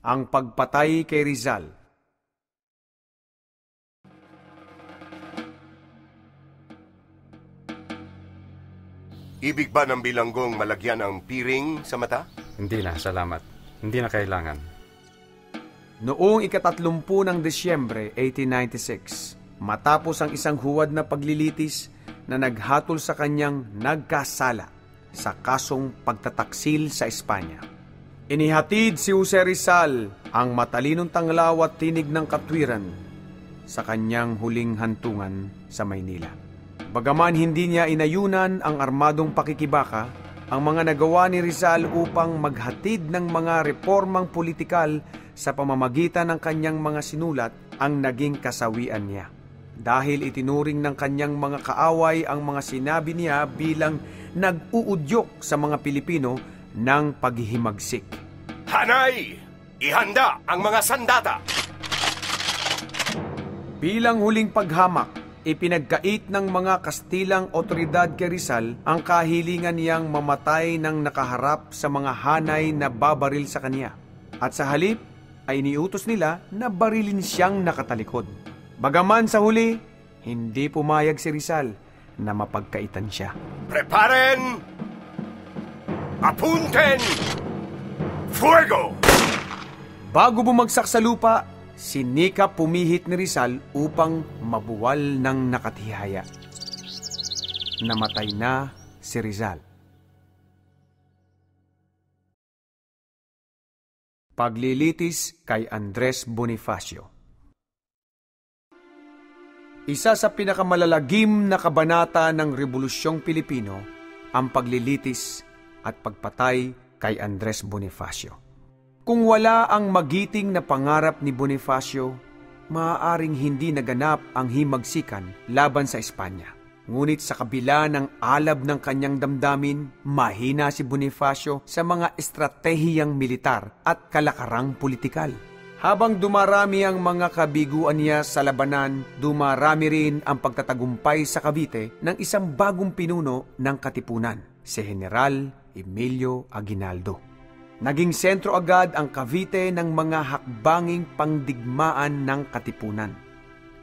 ang pagpatay kay Rizal. Ibig ba ng bilanggong malagyan ang piring sa mata? Hindi na, salamat. Hindi na kailangan. Noong ikatatlumpu ng Desyembre 1896, matapos ang isang huwad na paglilitis na naghatol sa kanyang nagkasala sa kasong pagtataksil sa Espanya. Inihatid si Jose Rizal ang matalinong tanglaw at tinig ng katwiran sa kanyang huling hantungan sa Maynila. Bagaman hindi niya inayunan ang armadong pakikibaka, ang mga nagawa ni Rizal upang maghatid ng mga reformang politikal sa pamamagitan ng kanyang mga sinulat ang naging kasawian niya. Dahil itinuring ng kanyang mga kaaway ang mga sinabi niya bilang nag-uudyok sa mga Pilipino ng paghihimagsik. Hanay! Ihanda ang mga sandata! Bilang huling paghamak, ipinagkait ng mga Kastilang otoridad kay Rizal ang kahilingan niyang mamatay ng nakaharap sa mga hanay na babaril sa kanya. At sa halip ay iniutos nila na barilin siyang nakatalikod. Bagaman sa huli, hindi pumayag si Rizal na mapagkaitan siya. Preparen! Apunten! Fuego! Bago bumagsak sa lupa, sinika pumihit ni Rizal upang mabuwal ng nakatihaya. Namatay na si Rizal. Paglilitis kay Andres Bonifacio Isa sa pinakamalalagim na kabanata ng Rebolusyong Pilipino ang paglilitis at pagpatay kay Andres Bonifacio. Kung wala ang magiting na pangarap ni Bonifacio, maaaring hindi naganap ang himagsikan laban sa Espanya. Ngunit sa kabila ng alab ng kanyang damdamin, mahina si Bonifacio sa mga estratehiyang militar at kalakarang politikal. Habang dumarami ang mga kabiguan niya sa labanan, dumarami rin ang pagtatagumpay sa Cavite ng isang bagong pinuno ng katipunan, si General Emilio Aguinaldo. Naging sentro agad ang Cavite ng mga hakbanging pangdigmaan ng katipunan.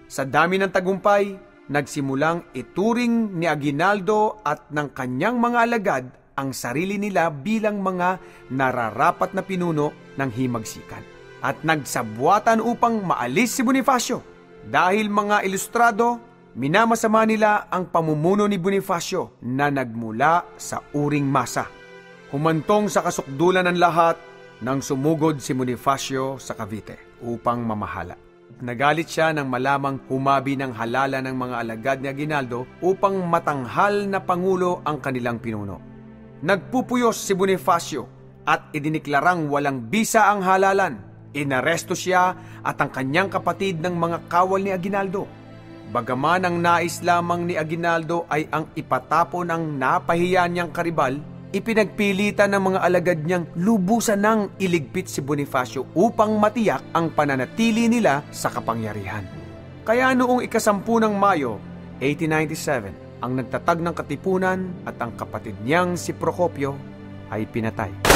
Sa dami ng tagumpay, nagsimulang ituring ni Aguinaldo at ng kanyang mga alagad ang sarili nila bilang mga nararapat na pinuno ng himagsikan. At nagsabwatan upang maalis si Bonifacio. Dahil mga ilustrado, minamasama nila ang pamumuno ni Bonifacio na nagmula sa uring masa. Humantong sa kasukdulan ng lahat nang sumugod si Bonifacio sa Cavite upang mamahala. Nagalit siya nang malamang humabi ng halala ng mga alagad ni Aguinaldo upang matanghal na pangulo ang kanilang pinuno. Nagpupuyos si Bonifacio at idiniklarang walang bisa ang halalan. Inaresto siya at ang kanyang kapatid ng mga kawal ni Aguinaldo. Bagaman ang nais lamang ni Aguinaldo ay ang ipatapon ang napahiya niyang karibal, ipinagpilitan ng mga alagad niyang lubusan ng iligpit si Bonifacio upang matiyak ang pananatili nila sa kapangyarihan. Kaya noong ikasampu ng Mayo, 1897, ang nagtatag ng katipunan at ang kapatid niyang si Procopio ay pinatay.